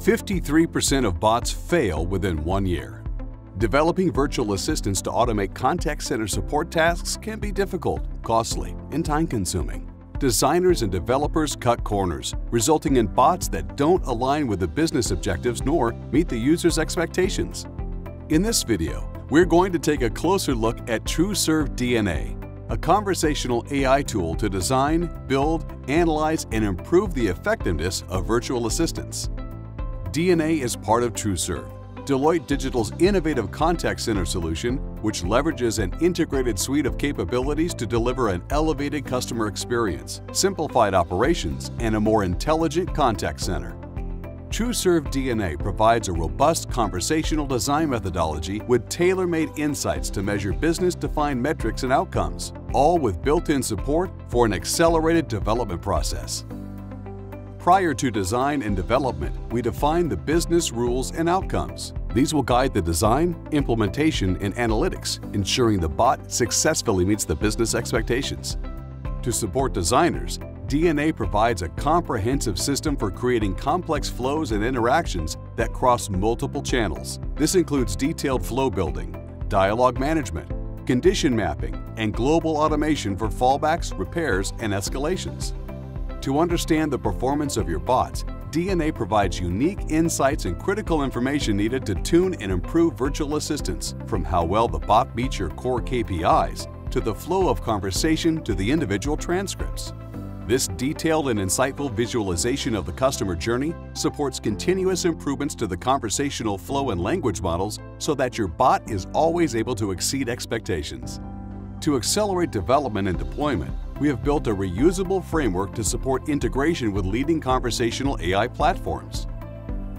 53% of bots fail within one year. Developing virtual assistants to automate contact center support tasks can be difficult, costly, and time-consuming. Designers and developers cut corners, resulting in bots that don't align with the business objectives nor meet the user's expectations. In this video, we're going to take a closer look at TrueServe DNA, a conversational AI tool to design, build, analyze, and improve the effectiveness of virtual assistants. DNA is part of TrueServe, Deloitte Digital's innovative contact center solution, which leverages an integrated suite of capabilities to deliver an elevated customer experience, simplified operations, and a more intelligent contact center. TrueServe DNA provides a robust conversational design methodology with tailor-made insights to measure business-defined metrics and outcomes, all with built-in support for an accelerated development process. Prior to design and development, we define the business rules and outcomes. These will guide the design, implementation, and analytics, ensuring the bot successfully meets the business expectations. To support designers, DNA provides a comprehensive system for creating complex flows and interactions that cross multiple channels. This includes detailed flow building, dialogue management, condition mapping, and global automation for fallbacks, repairs, and escalations. To understand the performance of your bots, DNA provides unique insights and critical information needed to tune and improve virtual assistants, from how well the bot meets your core KPIs to the flow of conversation to the individual transcripts. This detailed and insightful visualization of the customer journey supports continuous improvements to the conversational flow and language models so that your bot is always able to exceed expectations. To accelerate development and deployment, we have built a reusable framework to support integration with leading conversational AI platforms.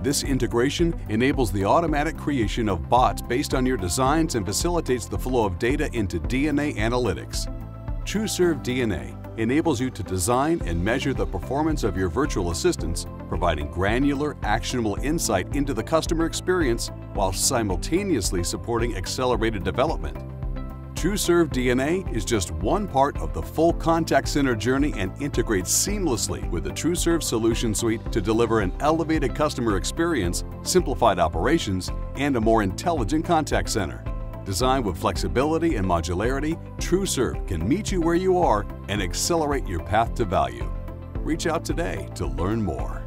This integration enables the automatic creation of bots based on your designs and facilitates the flow of data into DNA analytics. TrueServe DNA enables you to design and measure the performance of your virtual assistants, providing granular, actionable insight into the customer experience while simultaneously supporting accelerated development. TrueServe DNA is just one part of the full contact center journey and integrates seamlessly with the TrueServe solution suite to deliver an elevated customer experience, simplified operations, and a more intelligent contact center. Designed with flexibility and modularity, TrueServe can meet you where you are and accelerate your path to value. Reach out today to learn more.